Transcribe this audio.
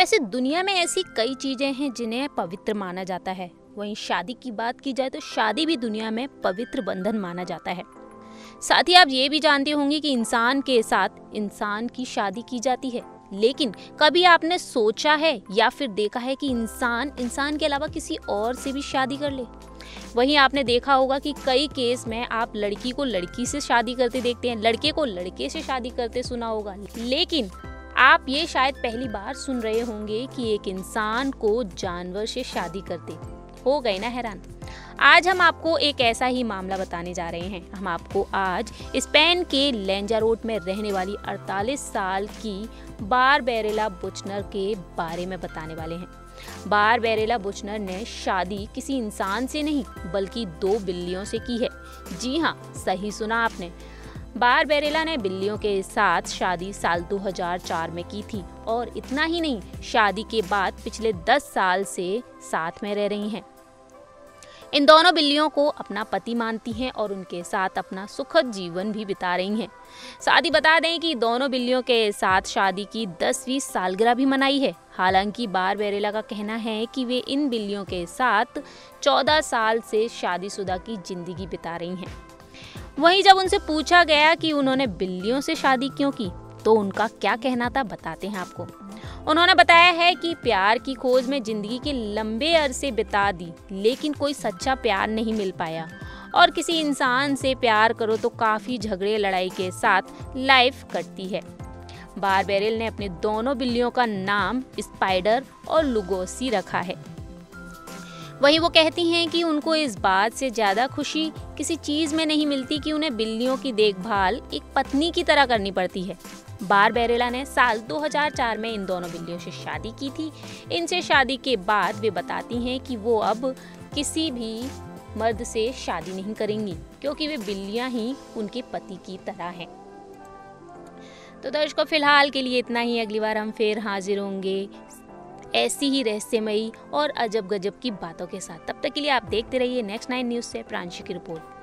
दुनिया में ऐसी कई चीज़ें हैं जिन्हें पवित्र माना जाता है। वहीं शादी की बात की जाए तो शादी भी दुनिया में पवित्र बंधन माना जाता है। साथ ही आप ये भी जानते होंगे कि इंसान के साथ इंसान की शादी की जाती है। लेकिन कभी आपने सोचा है या फिर देखा है कि इंसान इंसान के अलावा किसी और से भी शादी कर ले? वहीं आपने देखा होगा कि कई केस में आप लड़की को लड़की से शादी करते देखते हैं, लड़के को लड़के से शादी करते सुना होगा। लेकिन आप ये शायद पहली बार सुन रहे होंगे कि एक इंसान को जानवर से शादी करते। हो गए ना हैरान? आज हम आपको एक ऐसा ही मामला बताने जा रहे हैं। हम आपको आज स्पेन के लेंजा रोड में रहने वाली 48 साल की बार बेरेला बुचनर के बारे में बताने वाले हैं। बार बेरेला बुचनर ने शादी किसी इंसान से नहीं, बल्कि दो बिल्लियों से की है। जी हाँ सही सुना आपने। बार बेरेला ने बिल्लियों के साथ शादी साल 2004 में की थी और इतना ही नहीं, शादी के बाद पिछले 10 साल से साथ में रह रही हैं। इन दोनों बिल्लियों को अपना पति मानती हैं और उनके साथ अपना सुखद जीवन भी बिता रही हैं। साथ ही बता दें कि दोनों बिल्लियों के साथ शादी की दसवीं सालगिरह भी मनाई है। हालाँकि बार बेरेला का कहना है कि वे इन बिल्लियों के साथ चौदह साल से शादीशुदा की ज़िंदगी बिता रही हैं। वहीं जब उनसे पूछा गया कि उन्होंने बिल्लियों से शादी क्यों की तो उनका क्या कहना था बताते हैं आपको। उन्होंने बताया है कि प्यार की खोज में ज़िंदगी के लंबे अरसे बिता दी, लेकिन कोई सच्चा प्यार नहीं मिल पाया। और किसी इंसान से प्यार करो तो काफ़ी झगड़े लड़ाई के साथ लाइफ कटती है। बार बेरिल ने अपने दोनों बिल्लियों का नाम स्पाइडर और लुगोसी रखा है। वहीं वो कहती हैं कि उनको इस बात से ज़्यादा खुशी किसी चीज़ में नहीं मिलती कि उन्हें बिल्लियों की देखभाल एक पत्नी की तरह करनी पड़ती है। बार बेरेला ने साल 2004 में इन दोनों बिल्लियों से शादी की थी। इनसे शादी के बाद वे बताती हैं कि वो अब किसी भी मर्द से शादी नहीं करेंगी, क्योंकि वे बिल्लियाँ ही उनके पति की तरह हैं। तो दर्शकों, फ़िलहाल के लिए इतना ही। अगली बार हम फिर हाजिर होंगे। ऐसी ही रहस्यमयी और अजब गजब की बातों के साथ। तब तक के लिए आप देखते रहिए नेक्स्ट नाइन न्यूज़ से प्रांशी की रिपोर्ट।